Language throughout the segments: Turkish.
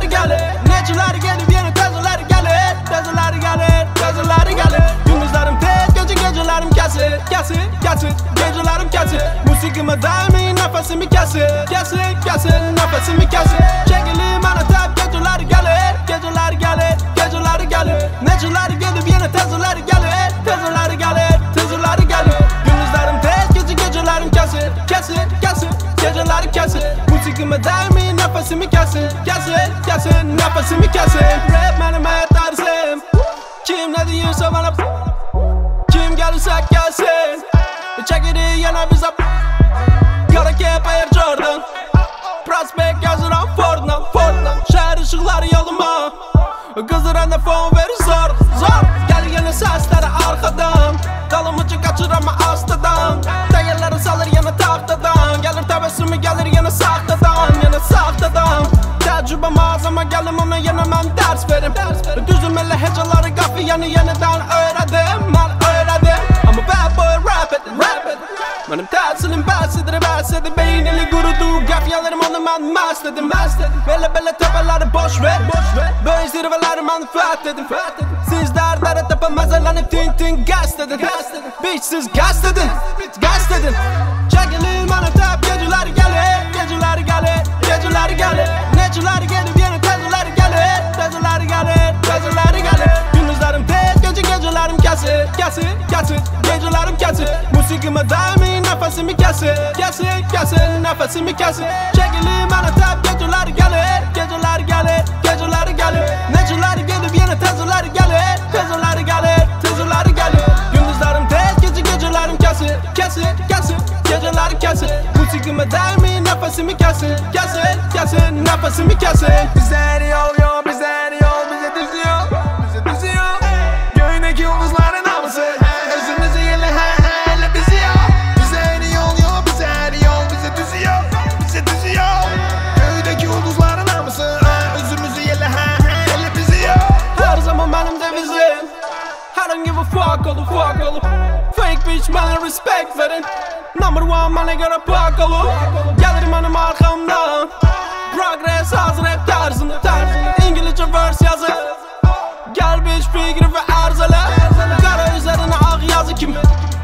Geceler gelir. Neceler gelip yeni tezeler gelir. Tezeler gelir Tezeler gelir. Gündüzlerim tez gece gecelerim kesir Kesir kesir Gecelerim kesir Musikime daimi nefesimi kesir Kesir kesir Nefesimi kesir Çekilim bana tep geceler gelir. Geceler gelir Geceler gelir. Neceler gelip yeni tezeler gelir Geceler kesir Musikime daimi nefesimi kesir Kesir kesir Nefesimi kesir Rap benim hayat tarzım. Kim ne diyorsa bana Kim gelirse gelsin. Çekiri yana bize Kara kep Air Jordan. Prospect yazıran Ford'dan Ford'dan Şehir ışıkları yoluma. Kızdıran da fon verir kafiyeni yeniden öğrendim Ben öğrendim. I'm a bad boy rap it rap it. Benim tersilim bahsedir bahsedir Beynili gurudu Gafyalarım onu ben mast dedim Bele bele tepeleri boş ver Böyle zirveleri menfaat dedim Sizler dere tepe mezelenip tin tin gaz dedin Bitch siz gaz dedin Gaz dedin Kesir kesir Gecelerim kesir Musikime daimi nefesimi kesir Kesir kesir Nefesimi kesir Çekilin bana tep geceler gelir Geceler gelir Geceler gelir Neceler gelip yeni tezeler gelir Tezeler gelir Tezeler gelir Gündüzlerim tez gece gecelerim kesir Kesir kesir Geceler kesir Musikime daimi nefesimi kesir Kesir kesir Nefesimi kesir Bize yol don't give a fuck olup fuck olup Fake bitch bana respect verin Number one bana göre pak olup Gelirim benim arkamdan Progress hazır hep tarzını tarzını İngilizce verse yazı Gel bitch fikri ve arzala Kara üzerine ağ yazı kim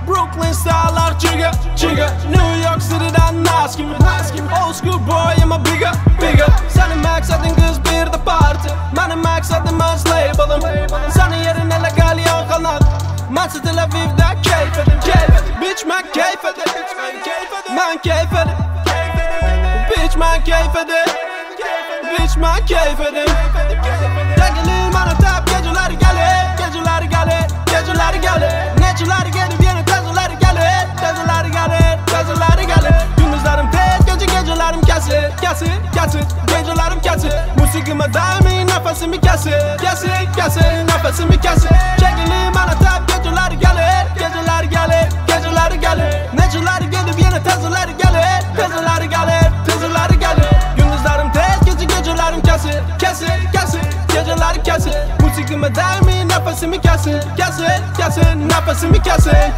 Brooklyn style'lar çiga çiga New York City'den nas gibi nas gibi Old school boy ama bigger bigger. Senin maksadın kız bir de parti Benim maksadım öz label'ım Bitch ben keyif edin Bitch ben edin Çekilin bana tep geceler gelir Geceler gelir Geceler gelir Neceler gelip yeni tezeler gelir Tezeler gelir Tezeler gelir Gündüzlerim tez gece gecelerim kesir Kesir kesir Gecelerim kesir Musikime daimi nefesimi kesir Kesir kesir Nefesimi kesir kesir Musikime daimi nefesimi kesir Kesir kesir Nefesimi kesir